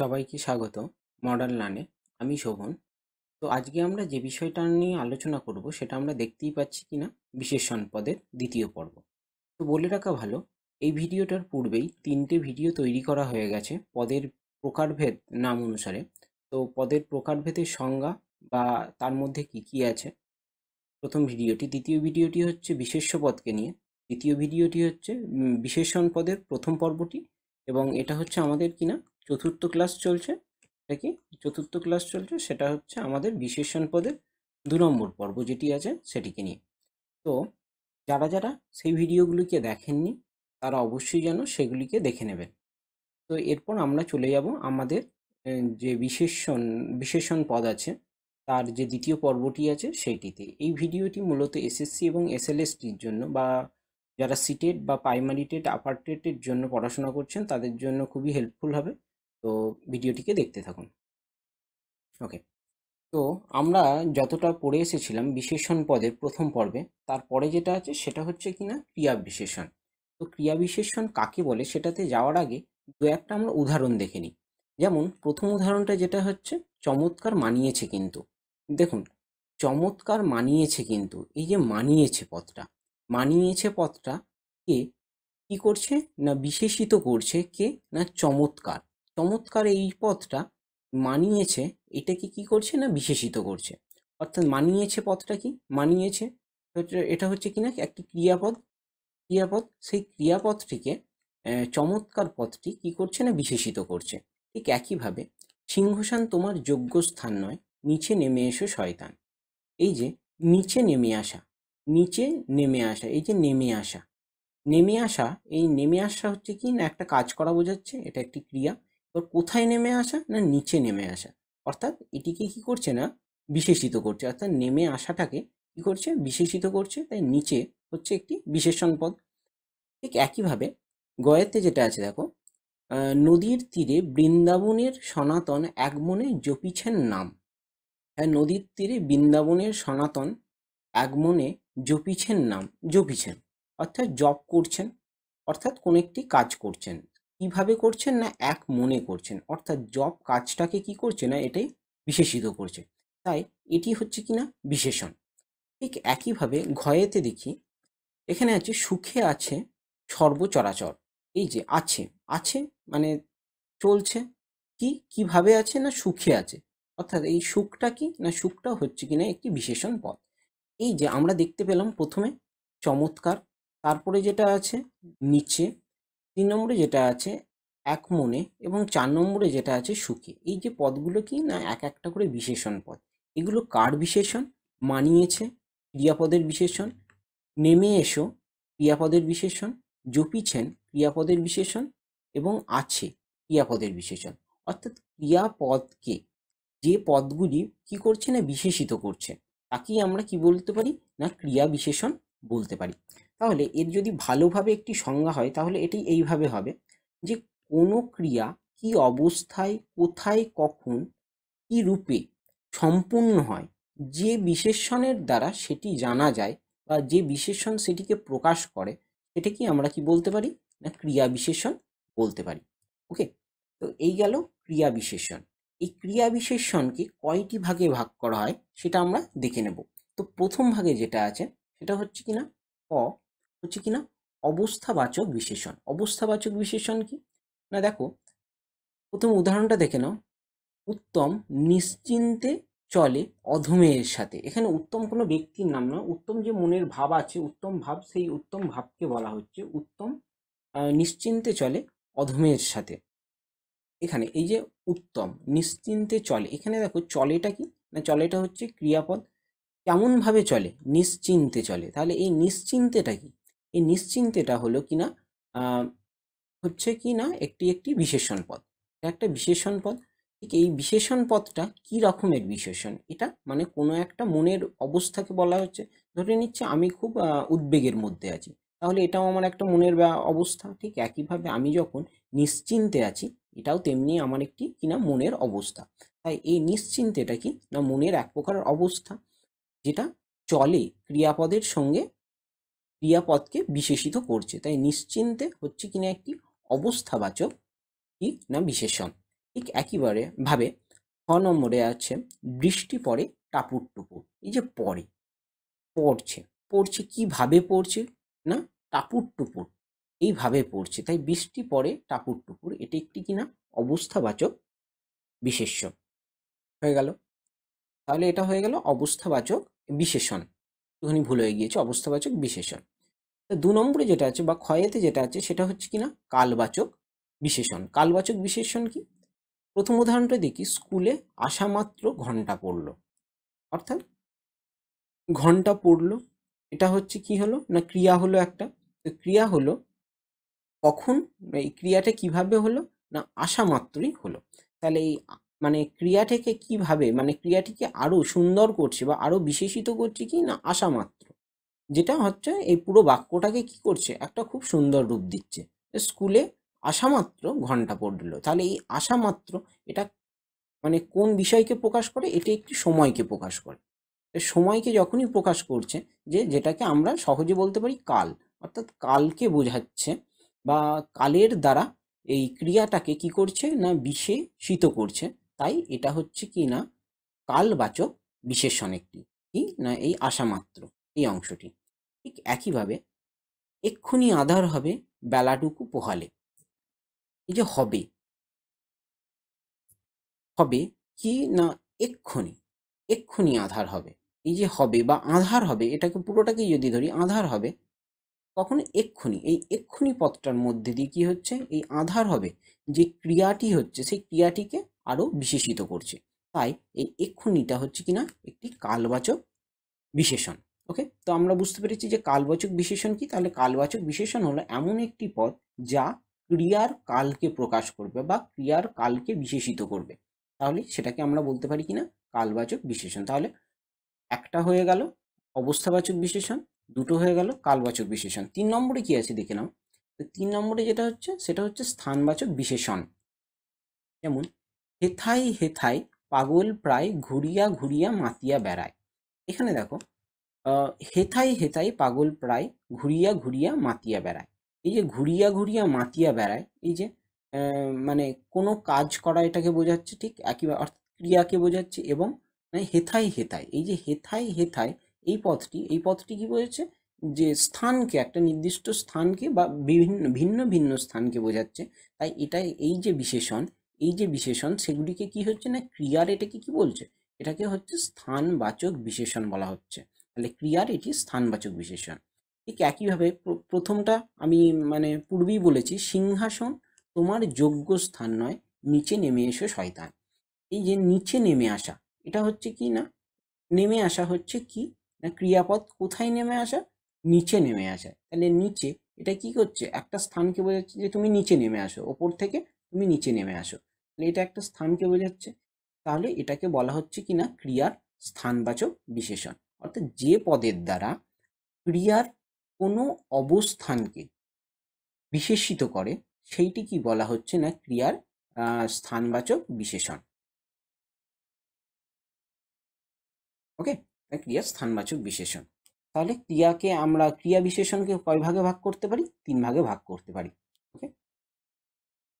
সবাইকে স্বাগত। মডার্ন লানে আমি শোভন। তো আজকে আমরা যে বিষয়টা নিয়ে আলোচনা করব সেটা আমরা দেখতেই পাচ্ছি কিনা বিশেষণ পদের দ্বিতীয় পর্ব। তো বলে রাখা ভালো, এই ভিডিওটার পূর্বেই তিনটে ভিডিও তৈরি করা হয়ে গেছে পদের প্রকারভেদ নাম অনুসারে। তো পদের প্রকারভেদের সংজ্ঞা বা তার মধ্যে কি কি আছে? প্রথম ভিডিওটি, দ্বিতীয় ভিডিওটি হচ্ছে বিশেষ্য পদকে নিয়ে। দ্বিতীয় ভিডিওটি হচ্ছে বিশেষণ পদের প্রথম পর্বটি এবং এটা হচ্ছে আমাদের কিনা চতুর্থ ক্লাস চলছে। এটা কি? চতুর্থ ক্লাস চলছে, সেটা হচ্ছে আমাদের বিশেষণ পদের দু নম্বর পর্ব যেটি আছে সেটিকে নিয়ে। তো যারা যারা সেই ভিডিওগুলিকে দেখেননি, তারা অবশ্যই যেন সেগুলিকে দেখে নেবেন। তো এরপর আমরা চলে যাব আমাদের যে বিশেষণ বিশেষণ পদ আছে, তার যে দ্বিতীয় পর্বটি আছে সেইটিতে। এই ভিডিওটি মূলত এসএসসি এবং এসএলএসটির জন্য বা যারা সিটেড বা প্রাইমারি টেট আপার টেটের জন্য পড়াশোনা করছেন, তাদের জন্য খুবই হেল্পফুল হবে। তো ভিডিওটিকে দেখতে থাকুন। ওকে, তো আমরা যতটা পড়ে এসেছিলাম বিশেষণ পদের প্রথম পর্বে, তারপরে যেটা আছে সেটা হচ্ছে কিনা ক্রিয়া বিশেষণ। তো ক্রিয়া বিশেষণ কাকে বলে সেটাতে যাওয়ার আগে দু একটা আমরা উদাহরণ দেখে নিই। যেমন প্রথম উদাহরণটা যেটা হচ্ছে, চমৎকার মানিয়েছে কিন্তু। দেখুন, চমৎকার মানিয়েছে কিন্তু, এই যে মানিয়েছে পদটা মানিয়েছে পদটা কে, কি করছে না বিশেষিত করছে কে, না চমৎকার। চমৎকার এই পদটা মানিয়েছে এটাকে কি করছে না বিশেষিত করছে? অর্থাৎ মানিয়েছে পদটা কি? মানিয়েছে এটা হচ্ছে কি না, একটি ক্রিয়াপদ। ক্রিয়াপদ, সেই ক্রিয়াপদটিকে চমৎকার পদটি কি করছে না বিশেষিত করছে? ঠিক একইভাবে সিংহসান তোমার যোগ্য স্থান নয়, নিচে নেমে এসো শয়তান। এই যে নিচে নেমে আসা, নিচে নেমে আসা, এই যে নেমে আসা নেমে আসা, এই নেমে আসা হচ্ছে কি না, একটা কাজ করা বোঝাচ্ছে, এটা একটি ক্রিয়া। এবার কোথায় নেমে আসা না নিচে নেমে আসা? অর্থাৎ এটিকে কি করছে না বিশেষিত করছে? অর্থাৎ নেমে আসাটাকে কি করছে? বিশেষিত করছে। তাই নিচে হচ্ছে একটি বিশেষণ পদ। ঠিক একইভাবে গয়েতে যেটা আছে দেখো নদীর তীরে বৃন্দাবনের সনাতন এক মনে জপিছেন নাম। হ্যাঁ নদীর তীরে বৃন্দাবনের সনাতন এক মনে জপিছেন নাম, জপিছেন। অর্থাৎ জপ করছেন। অর্থাৎ কোন একটি কাজ করছেন। কীভাবে করছেন না এক মনে করছেন? অর্থাৎ জব কাজটাকে কি করছে না এটাই বিশেষিত করছে। তাই এটি হচ্ছে কিনা? বিশেষণ। ঠিক একইভাবে ঘয়েতে দেখি, এখানে আছে সুখে আছে সর্বচরাচর। এই যে আছে আছে মানে চলছে। কি, কীভাবে আছে না সুখে আছে? অর্থাৎ এই সুখটা কি না সুখটা হচ্ছে কিনা একটি বিশেষণ পদ এই যে আমরা দেখতে পেলাম প্রথমে চমৎকার, তারপরে যেটা আছে, নিচে তিন নম্বরে যেটা আছে, এক মনে এবং চার নম্বরে যেটা আছে সুখে। এই যে পদগুলো কি না এক একটা করে বিশেষণ পদ। এগুলো কার বিশেষণ? মানিয়েছে, ক্রিয়াপদের বিশেষণ। নেমে এসো, ক্রিয়াপদের বিশেষণ। জপিছেন, ক্রিয়াপদের বিশেষণ। এবং আছে, ক্রিয়াপদের বিশেষণ। অর্থাৎ ক্রিয়াপদকে যে পদগুলি কি করছে না বিশেষিত করছে, তাকেই আমরা কি বলতে পারি? না ক্রিয়া বিশেষণ বলতে পারি। তাহলে এর যদি ভালোভাবে একটি সংজ্ঞা হয়, তাহলে এটি এইভাবে হবে যে কোনো ক্রিয়া কি অবস্থায়, কোথায়, কখন, কি রূপে সম্পূর্ণ হয়, যে বিশেষণের দ্বারা সেটি জানা যায় বা যে বিশেষণ সেটিকে প্রকাশ করে, সেটাকে আমরা কি বলতে পারি? না ক্রিয়া বিশেষণ বলতে পারি। ওকে? তো এই গেল ক্রিয়া বিশেষণ। এই ক্রিয়া বিশেষণকে কয়টি ভাগে ভাগ করা হয় সেটা আমরা দেখে নেব। তো প্রথম ভাগে যেটা আছে, সেটা হচ্ছে কিনা ক হচ্ছে কি না? অবস্থাবাচক বিশেষণ। অবস্থাবাচক বিশেষণ কি? না, দেখো, প্রথম উদাহরণটা দেখে নাও। উত্তম নিশ্চিন্তে চলে অধমের সাথে। এখানে উত্তম কোনো ব্যক্তির নাম না উত্তম যে মনের ভাব আছে, উত্তম ভাব, সেই উত্তম ভাবকে বলা হচ্ছে উত্তম নিশ্চিন্তে চলে অধমের সাথে। এখানে এই যে উত্তম নিশ্চিন্তে চলে, এখানে দেখো চলেটা কি? না, চলেটা হচ্ছে ক্রিয়াপদ। কেমনভাবে চলে? নিশ্চিন্তে চলে। তাহলে এই নিশ্চিন্তেটা কি? এই নিশ্চিন্তেটা হলো কিনা আহ, হচ্ছে কি না একটি একটি বিশেষণ পদ। একটা বিশেষণ পদ ঠিক এই বিশেষণ পদটা কি রকমের বিশেষণ? এটা মানে কোনো একটা মনের অবস্থাকে বলা হচ্ছে। ধরে নিচ্ছে আমি খুব উদ্বেগের মধ্যে আছি। তাহলে এটাও আমার একটা মনের অবস্থা। ঠিক একইভাবে আমি যখন নিশ্চিন্তে আছি এটাও তেমনি আমার একটি কিনা মনের অবস্থা। তাই এই নিশ্চিন্তেটা কি না মনের এক প্রকার অবস্থা যেটা চলে ক্রিয়াপদের সঙ্গে ক্রিয়াপদকে বিশেষিত করছে। তাই নিশ্চিন্তে হচ্ছে কিনা একটি অবস্থাবাচক কি না বিশেষণ। ঠিক একইবারে ভাবে ছ নম্বরে আছে বৃষ্টি পড়ে টাপুর টুপুর। এই যে পড়ে, পড়ছে পড়ছে কীভাবে পড়ছে না টাপুর টুপুর? এইভাবে পড়ছে। তাই বৃষ্টি পড়ে টাপুর টুপুর এটি একটি কিনা অবস্থাবাচক বিশেষ্য হয়ে গেল। তাহলে এটা হয়ে গেল অবস্থাবাচক বিশেষণ। একটুখানি ভুল হয়ে গিয়েছে, অবস্থাবাচক বিশেষণ। তো দু নম্বরে যেটা আছে বা ক্ষয়েতে যেটা আছে সেটা হচ্ছে কি না কালবাচক বিশেষণ। কালবাচক বিশেষণ কি? প্রথম উদাহরণটা দেখি, স্কুলে আসা মাত্র ঘণ্টা পড়ল। অর্থাৎ ঘণ্টা পড়ল, এটা হচ্ছে কি হলো? না ক্রিয়া হলো একটা? তো ক্রিয়া হলো কখন? এই ক্রিয়াটা কীভাবে হলো? না আসা মাত্রই হলো। তাহলে এই মানে ক্রিয়াটাকে কীভাবে মানে ক্রিয়াটিকে আরও সুন্দর করছে বা আরও বিশেষিত করছে কি না আসা মাত্র। যেটা হচ্ছে এই পুরো বাক্যটাকে কি করছে, একটা খুব সুন্দর রূপ দিচ্ছে। স্কুলে আসা মাত্র ঘণ্টা পড়ল। তাহলে এই আসা মাত্র এটা মানে কোন বিষয়কে প্রকাশ করে? এটি একটি সময়কে প্রকাশ করে। সময়কে যখনই প্রকাশ করছে, যে যেটাকে আমরা সহজে বলতে পারি কাল, অর্থাৎ কালকে বোঝাচ্ছে বা কালের দ্বারা এই ক্রিয়াটাকে কি করছে না বিশেষিত করছে তাই এটা হচ্ছে কি না? কালবাচক বিশেষণ একটি। কি? না, এই আশা মাত্র এই অংশটি। ঠিক একইভাবে এক্ষুনি আধার হবে বেলাটুকু পোহালে। এই যে হবে হবে কি না এক্ষুনি এক্ষুনি আধার হবে। এই যে হবে বা আধার হবে, এটাকে পুরোটাকেই যদি ধরি, আধার হবে, তখন এক্ষুনি, এই এক্ষুনি পথটার মধ্যে দিয়ে কি হচ্ছে? এই আধার হবে, যে ক্রিয়াটি হচ্ছে, সেই ক্রিয়াটিকে আরও বিশেষিত করছে। তাই এই এক্ষুনিটা হচ্ছে কিনা একটি কালবাচক বিশেষণ ওকে তো আমরা বুঝতে পেরেছি যে কালবাচক বিশেষণ কি? তাহলে কালবাচক বিশেষণ হলো এমন একটি পদ যা ক্রিয়ার কালকে প্রকাশ করবে বা ক্রিয়ার কালকে বিশেষিত করবে। তাহলে সেটাকে আমরা বলতে পারি কিনা? কালবাচক বিশেষণ। তাহলে একটা হয়ে গেল, অবস্থাবাচক বিশেষণ, দুটো হয়ে গেল, কালবাচক বিশেষণ। তিন নম্বরে কি আছে দেখে নাও। তিন নম্বরে যেটা হচ্ছে, সেটা হচ্ছে স্থানবাচক বিশেষণ। যেমন হেথাই হেথাই পাগল প্রায় ঘুরিয়া ঘুরিয়া মাতিয়া বেড়ায়। এখানে দেখো হেথাই হেথাই পাগল প্রায় ঘুরিয়া ঘুরিয়া মাতিয়া বেড়ায়। এই যে ঘুরিয়া ঘুরিয়া মাতিয়া বেড়ায়, এই যে মানে কোনো কাজ করা এটাকে বোঝাচ্ছে ঠিক একই অর্থাৎ ক্রিয়াকে বোঝাচ্ছে এবং হেথাই হেথাই, এই যে হেথাই হেথাই এই পথটি এই পথটি কি বোঝাচ্ছে? যে স্থানকে, একটা নির্দিষ্ট স্থানকে বা বিভিন্ন, ভিন্ন ভিন্ন স্থানকে বোঝাচ্ছে। তাই এটা এই যে বিশেষণ এই যে বিশেষণ, সেগুলিকে কি হচ্ছে না ক্রিয়ার এটাকে কি বলছে? এটাকে হচ্ছে স্থানবাচক বিশেষণ বলা হচ্ছে। তাহলে ক্রিয়ার এটি স্থানবাচক বিশেষণ। ঠিক একইভাবে প্রথমটা আমি মানে পূর্বেই বলেছি, সিংহাসন তোমার যোগ্য স্থান নয়, নিচে নেমে এসো শয়তান। এই যে নিচে নেমে আসা, এটা হচ্ছে কি না? নেমে আসা হচ্ছে কি? না ক্রিয়াপদ কোথায় নেমে আসা? নিচে নেমে আসা। তাহলে নিচে এটা কি করছে? একটা স্থানকে বোঝাচ্ছে যে তুমি নিচে নেমে আসো, ওপর থেকে তুমি নিচে নেমে আসো। তাহলে এটা একটা স্থানকে বোঝাচ্ছে? তাহলে এটাকে বলা হচ্ছে কি না ক্রিয়ার স্থানবাচক বিশেষণ। অর্থাৎ যে পদের দ্বারা ক্রিয়ার কোনো অবস্থানকে বিশেষিত করে, সেইটি কি বলা হচ্ছে না ক্রিয়ার স্থানবাচক বিশেষণ। ওকে? ক্রিয়ার স্থানবাচক বিশেষণ। তাহলে ক্রিয়াকে আমরা ক্রিয়া বিশেষণকে কয় ভাগে ভাগ করতে পারি? তিন ভাগে ভাগ করতে পারি। ওকে?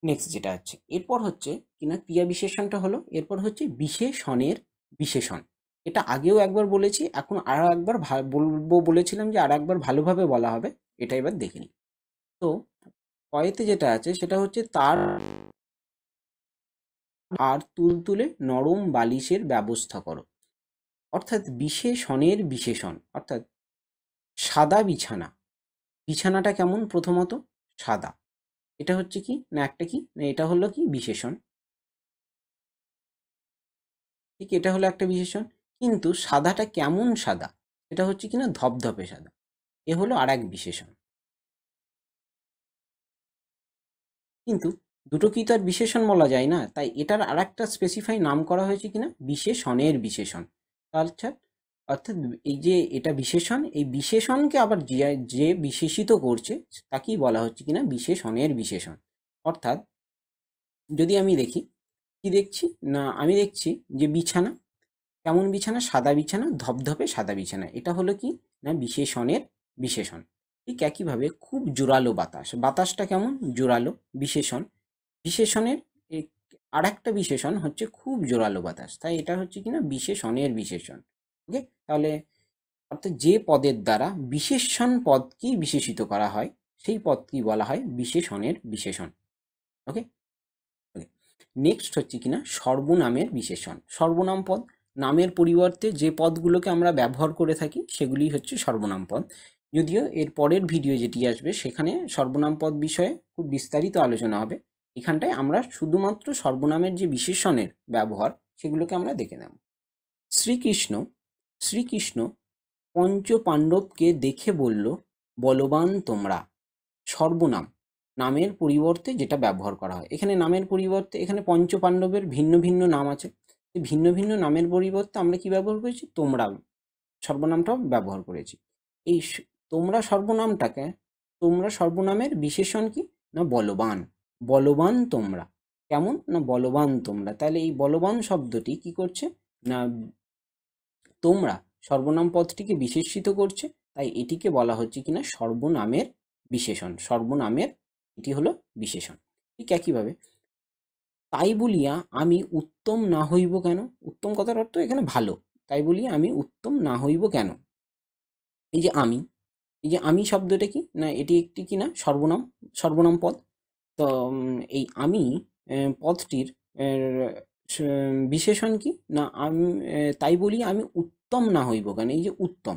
নেক্সট যেটা হচ্ছে এরপর হচ্ছে কিনা ক্রিয়া বিশেষণটা হলো, এরপর হচ্ছে বিশেষণের বিশেষণ। এটা আগেও একবার বলেছি, এখন আরও একবার বলব বলেছিলাম যে আর একবার ভালোভাবে বলা হবে, এটা এবার দেখে নিই। তো কয়েতে যেটা আছে, সেটা হচ্ছে তার আর তুলতুলে নরম বালিশের ব্যবস্থা করো। অর্থাৎ বিশেষণের বিশেষণ, অর্থাৎ সাদা বিছানা। বিছানাটা কেমন প্রথমত? সাদা। এটা হচ্ছে কি? না, একটা কি? না, এটা হলো কি? বিশেষণ। ঠিক এটা হলো একটা বিশেষণ। কিন্তু সাদাটা কেমন সাদা? এটা হচ্ছে কি না? ধপধপে সাদা। এ হলো আর এক বিশেষণ। কিন্তু দুটো কি তো আর বিশেষণ বলা যায় না? তাই এটার আর একটা স্পেসিফাই নাম করা হয়েছে কিনা বিশেষণের বিশেষণ। অর্থাৎ অর্থাৎ এই যে এটা বিশেষণ, এই বিশেষণকে আবার যে বিশেষিত করছে, তাকেই বলা হচ্ছে কিনা? বিশেষণের বিশেষণ। অর্থাৎ যদি আমি দেখি, কি দেখছি? না, আমি দেখছি যে বিছানা, কেমন বিছানা? সাদা বিছানা, ধপধপে সাদা বিছানা। এটা হলো কি? না, বিশেষণের বিশেষণ। ঠিক একইভাবে খুব জোরালো বাতাস। বাতাসটা কেমন? জোরালো, বিশেষণ। বিশেষণের আর একটা বিশেষণ হচ্ছে খুব জোরালো বাতাস। তাই এটা হচ্ছে কিনা? বিশেষণের বিশেষণ। ওকে? তাহলে অর্থাৎ যে পদের দ্বারা বিশেষণ পদকেই বিশেষিত করা হয়, সেই পদকেই বলা হয়? বিশেষণের বিশেষণ। ওকে ওকে নেক্সট হচ্ছে কিনা সর্বনামের বিশেষণ। সর্বনাম পদ, নামের পরিবর্তে যে পদগুলোকে আমরা ব্যবহার করে থাকি, সেগুলি হচ্ছে সর্বনাম পদ। যদিও এর পরের ভিডিও যেটি আসবে, সেখানে সর্বনাম পদ বিষয়ে খুব বিস্তারিত আলোচনা হবে। এখানটায় আমরা শুধুমাত্র সর্বনামের যে বিশেষণের ব্যবহার, সেগুলোকে আমরা দেখে নেব। শ্রীকৃষ্ণ শ্রীকৃষ্ণ পঞ্চ পাণ্ডবকে দেখে বলল, বলবান তোমরা, সর্বনাম, নামের পরিবর্তে যেটা ব্যবহার করা হয়। এখানে নামের পরিবর্তে, এখানে পঞ্চ পাণ্ডবের ভিন্ন ভিন্ন নাম আছে। ভিন্ন ভিন্ন নামের পরিবর্তে আমরা কি ব্যবহার করেছি? তোমরা সর্বনামটাও ব্যবহার করেছি। এই তোমরা সর্বনামটাকে, তোমরা সর্বনামের বিশেষণ কি? না বলবান বলবান তোমরা। কেমন? না বলবান তোমরা। তাহলে এই বলবান শব্দটি কি করছে? না তোমরা সর্বনাম পদটিকে বিশেষিত করছে, তাই এটিকে বলা হচ্ছে কিনা সর্বনামের বিশেষণ। সর্বনামের এটি হলো বিশেষণ। ঠিক একইভাবে, তাই বলিয়া আমি উত্তম না হইব কেন? উত্তম কথার অর্থ এখানে ভালো। তাই বলিয়া আমি উত্তম না হইব কেন? এই যে আমি, এই যে আমি শব্দটা কি? না, এটি একটি কি না সর্বনাম সর্বনাম পদ? তো এই আমি পদটির বিশেষণ কি? না, আমি তাই বলি আমি উত্তম না হইব কেন? এই যে উত্তম।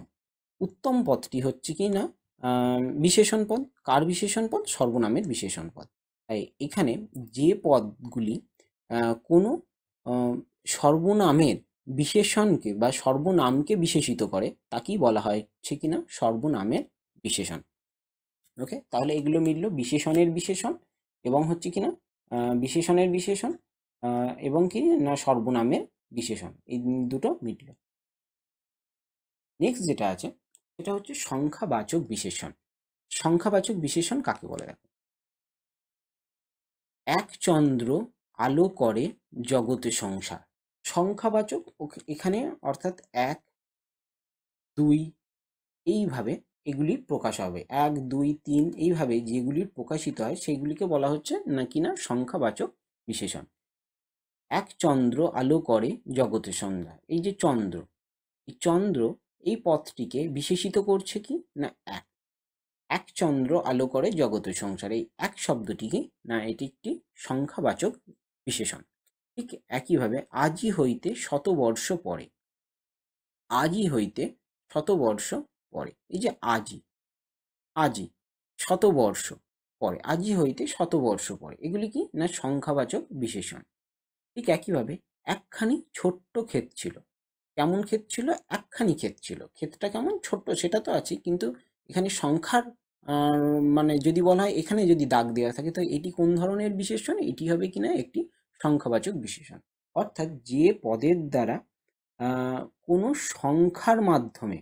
উত্তম পদটি হচ্ছে কি না? বিশেষণ পদ। কার বিশেষণ পদ? সর্বনামের বিশেষণ পদ। তাই এখানে যে পদগুলি কোনো সর্বনামের বিশেষণকে বা সর্বনামকে বিশেষিত করে, তাকেই বলা হয় হচ্ছে কিনা সর্বনামের বিশেষণ। ওকে? তাহলে এগুলো মিলল বিশেষণের বিশেষণ এবং হচ্ছে কি না? বিশেষণের বিশেষণ এবং কি, না সর্বনামের বিশেষণ। এই দুটো মিলল নেক্সট যেটা আছে, সেটা হচ্ছে সংখ্যাবাচক বিশেষণ। সংখ্যাবাচক বিশেষণ কাকে বলে দেখো? এক চন্দ্র আলো করে জগতে সংসার। সংখ্যাবাচক এখানে অর্থাৎ এক, দুই, এইভাবে এগুলি প্রকাশ হবে। এক, দুই, তিন, এইভাবে যেগুলি প্রকাশিত হয়, সেগুলিকে বলা হচ্ছে নাকি না সংখ্যাবাচক বিশেষণ। এক চন্দ্র আলো করে জগতে সন্ধ্যা এই যে চন্দ্র, এই চন্দ্র এই পথটিকে বিশেষিত করছে কি? না, এক। এক চন্দ্র আলো করে জগতে সংসার এই এক শব্দটিকে, না, এটি একটি সংখ্যাবাচক বিশেষণ। ঠিক একইভাবে আজই হইতে শতবর্ষ পরে আজই হইতে শতবর্ষ পরে, এই যে আজই আজই শতবর্ষ পরে আজই হইতে শতবর্ষ পরে, এগুলি কি? না, সংখ্যাবাচক বিশেষণ। ঠিক একইভাবে একখানি ছোট্ট ক্ষেত ছিল। কেমন ক্ষেত ছিল? একখানি ক্ষেত ছিল। ক্ষেতটা কেমন? ছোট্ট, সেটা তো আছে কিন্তু এখানে সংখ্যার মানে যদি বলা হয় এখানে যদি দাগ দেওয়া থাকে, তো এটি কোন ধরনের বিশেষণ? এটি হবে কিনা একটি সংখ্যাবাচক বিশেষণ। অর্থাৎ যে পদের দ্বারা কোনো সংখ্যার মাধ্যমে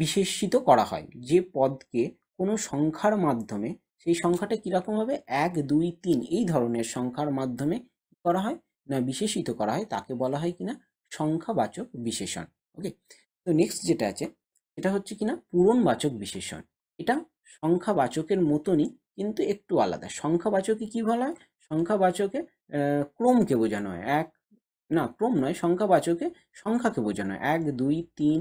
বিশেষিত করা হয়, যে পদকে কোনো সংখ্যার মাধ্যমে, সেই সংখ্যাটা কীরকম হবে? এক, দুই, তিন, এই ধরনের সংখ্যার মাধ্যমে করা হয় না বিশেষিত করা হয় তাকে বলা হয় কিনা সংখ্যাবাচক বিশেষণ ওকে তো নেক্সট যেটা আছে এটা হচ্ছে কিনা পূরণবাচক বিশেষণ। এটা সংখ্যাবাচকের মতনই কিন্তু একটু আলাদা। সংখ্যাবাচকে কি বলা হয়? সংখ্যাবাচকে ক্রমকে বোঝানো হয়। এক, না, ক্রম নয়, সংখ্যাবাচকে সংখ্যাকে বোঝানো হয়। এক, দুই, তিন,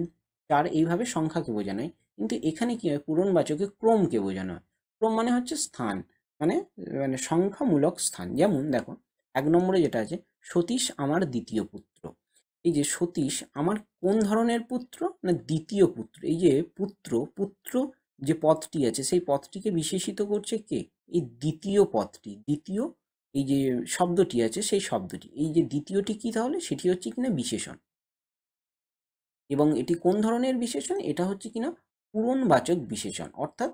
চার, এইভাবে সংখ্যাকে বোঝানো হয়। কিন্তু এখানে কি হয়? পূরণবাচকে ক্রমকে বোঝানো হয়। ক্রম মানে হচ্ছে স্থান মানে মানে সংখ্যামূলক স্থান। যেমন, দেখো এক নম্বরে যেটা আছে, সতীশ আমার দ্বিতীয় পুত্র। এই যে সতীশ আমার কোন ধরনের পুত্র না দ্বিতীয় পুত্র? এই যে পুত্র পুত্র যে পদটি আছে, সেই পদটিকে বিশেষিত করছে কে? এই দ্বিতীয় পদটি দ্বিতীয় এই যে শব্দটি আছে, সেই শব্দটি। এই যে দ্বিতীয়টি কি তাহলে? সেটি হচ্ছে কিনা বিশেষণ। এবং এটি কোন ধরনের বিশেষণ? এটা হচ্ছে কিনা পূরণবাচক বিশেষণ। অর্থাৎ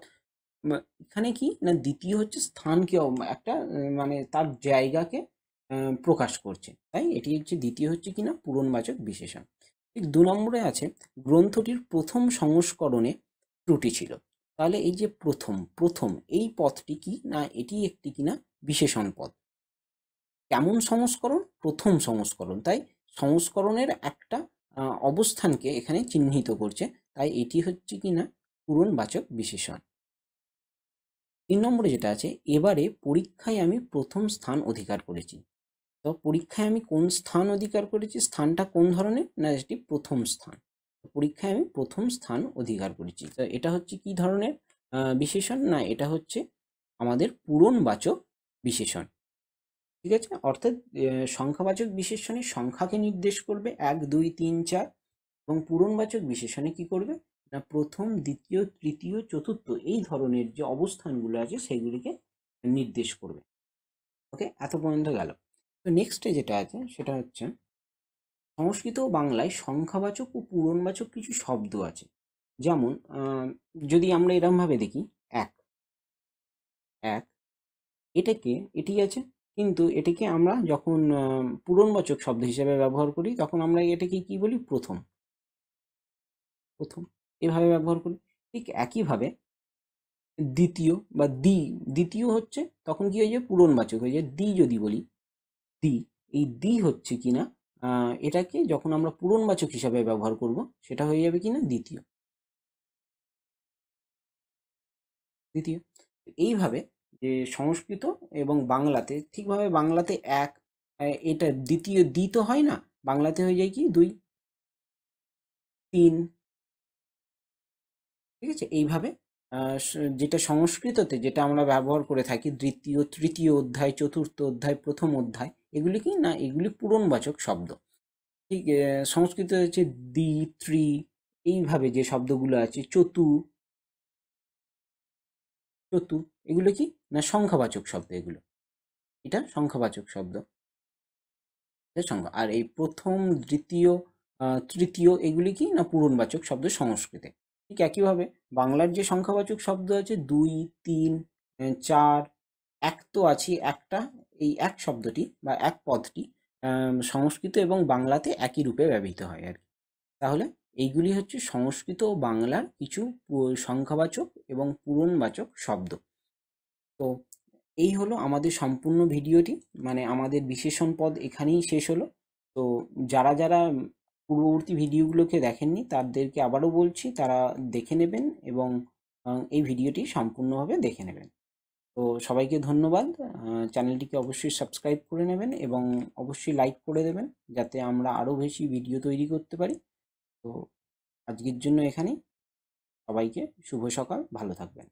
এখানে কি না দ্বিতীয় হচ্ছে স্থানকে, একটা মানে তার জায়গাকে প্রকাশ করছে। তাই এটি হচ্ছে দ্বিতীয় হচ্ছে কিনা পূরণবাচক বিশেষণ। ঠিক দু নম্বরে আছে, গ্রন্থটির প্রথম সংস্করণে ত্রুটি ছিল। তাহলে এই যে প্রথম প্রথম এই পদটি কি না এটি একটি কিনা বিশেষণ পদ কেমন সংস্করণ? প্রথম সংস্করণ। তাই সংস্করণের একটা অবস্থানকে এখানে চিহ্নিত করছে। তাই এটি হচ্ছে কিনা পূরণবাচক বিশেষণ। তিন নম্বরে যেটা আছে, এবারে পরীক্ষায় আমি প্রথম স্থান অধিকার করেছি। তো পরীক্ষায় আমি কোন স্থান অধিকার করেছি? স্থানটা কোন ধরনের? না, এটি প্রথম স্থান। পরীক্ষায় আমি প্রথম স্থান অধিকার করেছি। তো এটা হচ্ছে কি ধরনের বিশেষণ? না, এটা হচ্ছে আমাদের পূরণবাচক বিশেষণ। ঠিক আছে? অর্থাৎ সংখ্যাবাচক বিশেষণে সংখ্যাকে নির্দেশ করবে এক, দুই, তিন, চার এবং পূরণবাচক বিশেষণে কি করবে? না, প্রথম, দ্বিতীয়, তৃতীয়, চতুর্থ এই ধরনের যে অবস্থানগুলো আছে সেগুলিকে নির্দেশ করবে। ওকে? এত পর্যন্ত গেল। তো নেক্সটে যেটা আছে, সেটা হচ্ছে সংস্কৃত ও বাংলায় সংখ্যাবাচক ও পূরণবাচক কিছু শব্দ আছে। যেমন যদি আমরা এরমভাবে দেখি, এক। এক, এটাকে, এটি আছে, কিন্তু এটাকে আমরা যখন পূরণবাচক শব্দ হিসেবে ব্যবহার করি, তখন আমরা এটাকে কি বলি? প্রথম। প্রথম, এভাবে ব্যবহার করি। ঠিক একইভাবে দ্বিতীয় বা দ্বি, দ্বিতীয় হচ্ছে, তখন কি হয়ে যায়? পূরণবাচক হয়ে যায়। দ্বি যদি বলি দ্বি এই দ্বি হচ্ছে কিনা আহ, এটাকে যখন আমরা পূরণবাচক হিসাবে ব্যবহার করব সেটা হয়ে যাবে কি না দ্বিতীয়। দ্বিতীয়। এইভাবে যে সংস্কৃত এবং বাংলাতে ঠিকভাবে বাংলাতে এক এটা দ্বিতীয় দ্বি তো হয় না বাংলাতে হয়ে যায় কি? দুই। তিন। ঠিক আছে? এইভাবে যেটা সংস্কৃততে যেটা আমরা ব্যবহার করে থাকি দ্বিতীয় তৃতীয় অধ্যায় চতুর্থ অধ্যায় প্রথম অধ্যায় এগুলি কি না, এগুলি পূরণবাচক শব্দ। ঠিক সংস্কৃত হচ্ছে দ্বি ত্রি, এইভাবে যে শব্দগুলো আছে, চতু। চতু, এগুলো কি না সংখ্যাবাচক শব্দ এগুলো? এটা সংখ্যাবাচক শব্দ। সংখ্যা, আর এই প্রথম, দ্বিতীয় তৃতীয় এগুলি কি না পূরণবাচক শব্দ সংস্কৃতে। ঠিক একইভাবে বাংলার যে সংখ্যাবাচক শব্দ আছে, দুই, তিন চার, এক তো আছে একটা এই এক শব্দটি বা এক পদটি সংস্কৃত এবং বাংলাতে একই রূপে ব্যবহৃত হয় আর কি। তাহলে এইগুলি হচ্ছে সংস্কৃত ও বাংলার কিছু সংখ্যাবাচক এবং পূরণবাচক শব্দ। তো এই হলো আমাদের সম্পূর্ণ ভিডিওটি মানে আমাদের বিশেষণ পদ এখানেই শেষ হলো। তো যারা যারা পূর্ববর্তী ভিডিওগুলোকে দেখেননি, তাদেরকে আবারও বলছি, তারা দেখে নেবেন এবং এই ভিডিওটি সম্পূর্ণভাবে দেখে নেবেন। তো সবাইকে ধন্যবাদ। চ্যানেলটিকে অবশ্যই সাবস্ক্রাইব করে নেবেন এবং অবশ্যই লাইক করে দেবেন যাতে আমরা আরও বেশি ভিডিও তৈরি করতে পারি। তো আজকের জন্য এখানেই। সবাইকে শুভ সকাল, ভালো থাকবেন।